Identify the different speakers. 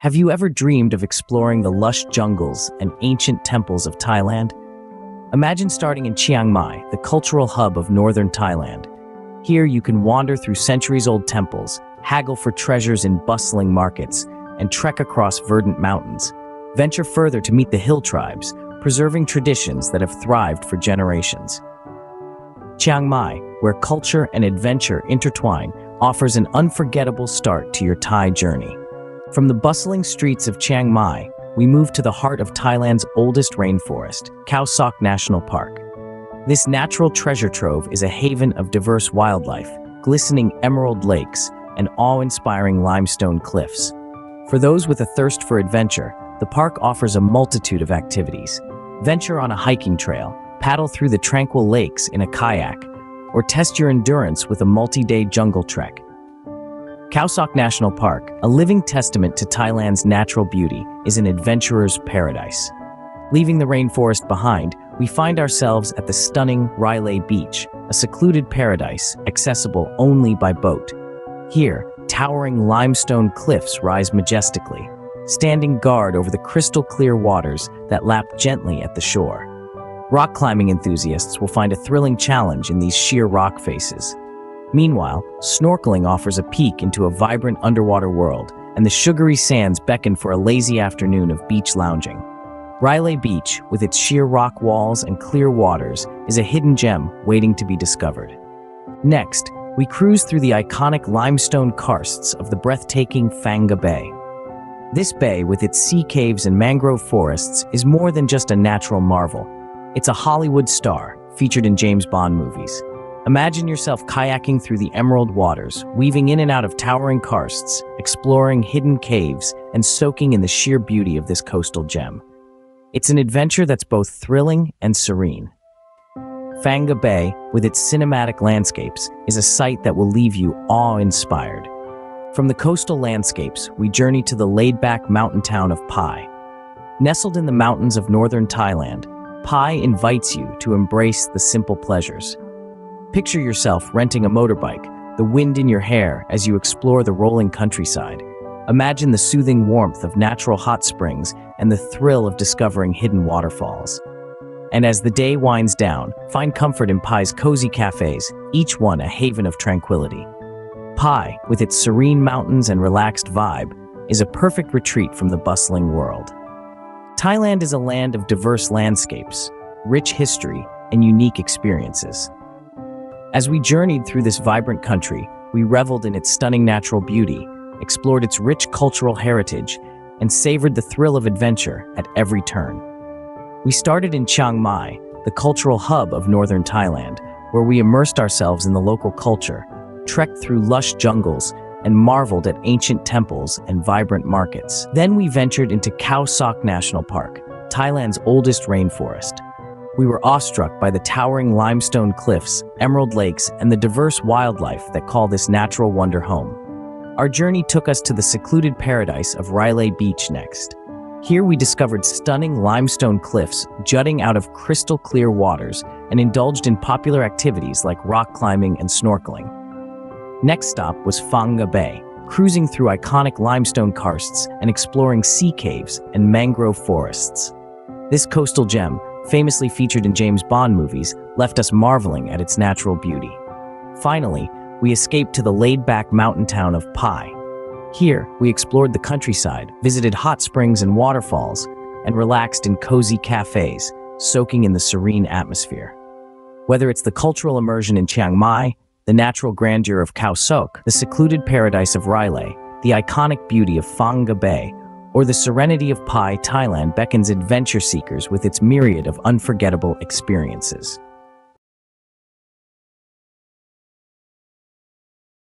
Speaker 1: Have you ever dreamed of exploring the lush jungles and ancient temples of Thailand? Imagine starting in Chiang Mai, the cultural hub of northern Thailand. Here you can wander through centuries-old temples, haggle for treasures in bustling markets, and trek across verdant mountains. Venture further to meet the hill tribes, preserving traditions that have thrived for generations. Chiang Mai, where culture and adventure intertwine, offers an unforgettable start to your Thai journey. From the bustling streets of Chiang Mai, we move to the heart of Thailand's oldest rainforest, Khao Sok National Park. This natural treasure trove is a haven of diverse wildlife, glistening emerald lakes, and awe-inspiring limestone cliffs. For those with a thirst for adventure, the park offers a multitude of activities. Venture on a hiking trail, paddle through the tranquil lakes in a kayak, or test your endurance with a multi-day jungle trek. Khao National Park, a living testament to Thailand's natural beauty, is an adventurer's paradise. Leaving the rainforest behind, we find ourselves at the stunning Railay Beach, a secluded paradise accessible only by boat. Here, towering limestone cliffs rise majestically, standing guard over the crystal-clear waters that lap gently at the shore. Rock climbing enthusiasts will find a thrilling challenge in these sheer rock faces, Meanwhile, snorkeling offers a peek into a vibrant underwater world, and the sugary sands beckon for a lazy afternoon of beach lounging. Railay Beach, with its sheer rock walls and clear waters, is a hidden gem waiting to be discovered. Next, we cruise through the iconic limestone karsts of the breathtaking Phang Nga Bay. This bay, with its sea caves and mangrove forests, is more than just a natural marvel. It's a Hollywood star, featured in James Bond movies. Imagine yourself kayaking through the emerald waters, weaving in and out of towering karsts, exploring hidden caves, and soaking in the sheer beauty of this coastal gem. It's an adventure that's both thrilling and serene. Phang Nga Bay, with its cinematic landscapes, is a sight that will leave you awe-inspired. From the coastal landscapes, we journey to the laid-back mountain town of Pai. Nestled in the mountains of northern Thailand, Pai invites you to embrace the simple pleasures. Picture yourself renting a motorbike, the wind in your hair as you explore the rolling countryside. Imagine the soothing warmth of natural hot springs and the thrill of discovering hidden waterfalls. And as the day winds down, find comfort in Pai's cozy cafes, each one a haven of tranquility. Pai, with its serene mountains and relaxed vibe, is a perfect retreat from the bustling world. Thailand is a land of diverse landscapes, rich history, and unique experiences. As we journeyed through this vibrant country, we reveled in its stunning natural beauty, explored its rich cultural heritage, and savored the thrill of adventure at every turn. We started in Chiang Mai, the cultural hub of northern Thailand, where we immersed ourselves in the local culture, trekked through lush jungles, and marveled at ancient temples and vibrant markets. Then we ventured into Khao Sok National Park, Thailand's oldest rainforest. We were awestruck by the towering limestone cliffs, emerald lakes, and the diverse wildlife that call this natural wonder home. Our journey took us to the secluded paradise of Railay Beach next. Here we discovered stunning limestone cliffs jutting out of crystal clear waters and indulged in popular activities like rock climbing and snorkeling. Next stop was Phang Nga Bay, cruising through iconic limestone karsts and exploring sea caves and mangrove forests. This coastal gem, famously featured in James Bond movies, left us marveling at its natural beauty. Finally, we escaped to the laid-back mountain town of Pai. Here, we explored the countryside, visited hot springs and waterfalls, and relaxed in cozy cafes, soaking in the serene atmosphere. Whether it's the cultural immersion in Chiang Mai, the natural grandeur of Khao Sok, the secluded paradise of Railay, the iconic beauty of Phang Nga Bay, or the serenity of Pai, Thailand beckons adventure seekers with its myriad of unforgettable experiences.